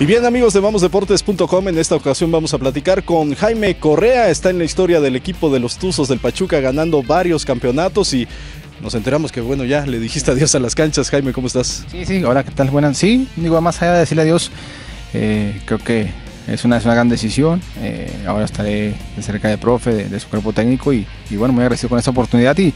Y bien amigos de vamosdeportes.com, en esta ocasión vamos a platicar con Jaime Correa, está en la historia del equipo de los Tuzos del Pachuca ganando varios campeonatos y nos enteramos que bueno, ya le dijiste adiós a las canchas. Jaime, ¿cómo estás? Sí, sí, hola, ¿qué tal? Buenas. Sí, digo, más allá de decirle adiós, eh, creo que es una, es una gran decisión. Eh, ahora estaré de cerca de profe, de, su cuerpo técnico y, y, bueno, muy agradecido con esta oportunidad y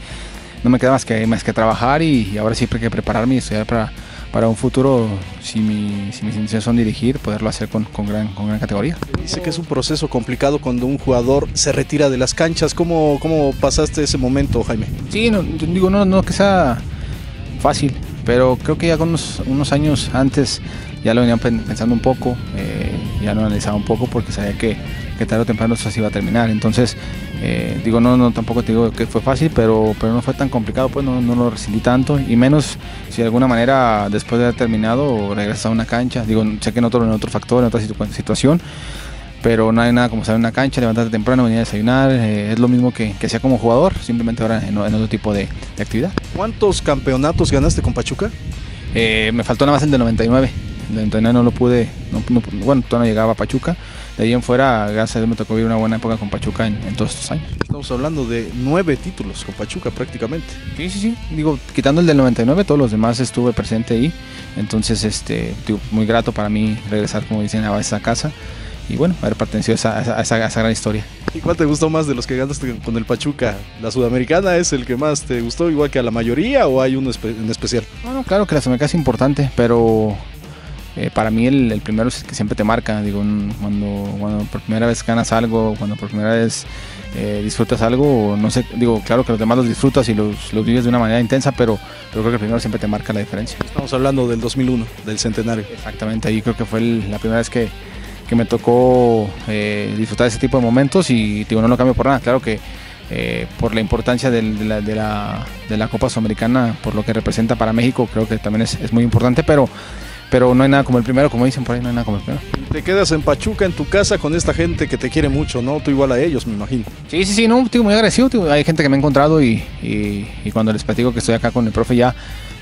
no me queda más que, más que trabajar y, y ahora siempre hay que prepararme y estudiar para para un futuro, si, mi, si mis intenciones son dirigir, poderlo hacer con, con, gran, con gran categoría. Dice que es un proceso complicado cuando un jugador se retira de las canchas. ¿Cómo, cómo pasaste ese momento, Jaime? Sí, no, digo, no, no que sea fácil, pero creo que ya con unos, unos años antes ya lo venía pensando un poco, eh, ya lo analizaba un poco porque sabía que, que tarde o temprano eso se iba a terminar. Entonces, eh, digo, no, no, tampoco te digo que fue fácil, pero, pero no fue tan complicado, pues no, no lo resentí tanto, y menos si de alguna manera después de haber terminado regresar a una cancha, digo, sé que en otro, en otro factor, en otra situación, pero no hay nada como salir a una cancha, levantarte temprano, venir a desayunar, eh, es lo mismo que, que sea como jugador, simplemente ahora en, en otro tipo de, de, actividad. ¿Cuántos campeonatos ganaste con Pachuca? Eh, me faltó nada más el de 99, el de 99 no lo pude, no, no, bueno, todavía no llegaba a Pachuca, de ahí en fuera, gracias a Dios me tocó vivir una buena época con Pachuca en, en, todos estos años. Estamos hablando de nueve títulos con Pachuca prácticamente. Sí, sí, sí. Digo, quitando el del 99, todos los demás estuve presente ahí. Entonces, este, digo, muy grato para mí regresar, como dicen, a esa casa. Y bueno, haber pertenecido a esa, a esa, a esa gran historia. ¿Y cuál te gustó más de los que ganaste con el Pachuca? ¿La sudamericana es el que más te gustó, igual que a la mayoría, o hay uno en especial? No, no, claro que la sudamericana es importante, pero eh, para mí el, el, primero es el que siempre te marca, digo, cuando, cuando por primera vez ganas algo, cuando por primera vez eh, disfrutas algo, no sé, digo, claro que los demás los disfrutas y los, los, vives de una manera intensa, pero, pero creo que el primero siempre te marca la diferencia. Estamos hablando del 2001, del centenario. Exactamente, ahí creo que fue el, la primera vez que, que me tocó eh, disfrutar ese tipo de momentos y digo, no lo cambio por nada, claro que eh, por la importancia del, de, la, de, la, de, la, Copa Sudamericana, por lo que representa para México, creo que también es, es muy importante, pero pero no hay nada como el primero, como dicen por ahí, no hay nada como el primero. Te quedas en Pachuca, en tu casa, con esta gente que te quiere mucho, ¿no? Tú igual a ellos, me imagino. Sí, sí, sí, no, tío, muy agradecido, tío. Hay gente que me ha encontrado y, y, y cuando les platico que estoy acá con el profe ya,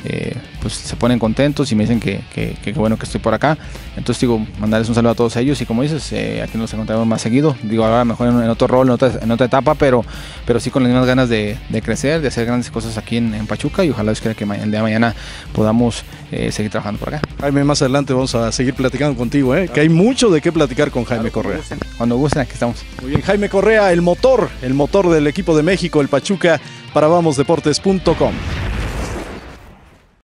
eh, pues se ponen contentos y me dicen que, que, que, bueno que estoy por acá. Entonces digo, mandarles un saludo a todos ellos y como dices, eh, aquí nos encontramos más seguido. Digo, ahora mejor en, en otro rol, en otra, en otra, etapa, pero, pero sí con las mismas ganas de, de crecer, de hacer grandes cosas aquí en, en Pachuca y ojalá quiera que el día de mañana podamos eh, seguir trabajando por acá. Jaime, más adelante vamos a seguir platicando contigo, ¿eh? que hay mucho de qué platicar con Jaime claro, Correa. Gusten. Cuando gusten, aquí estamos. Muy bien, Jaime Correa, el motor, el motor del equipo de México, el Pachuca, para vamosdeportes.com.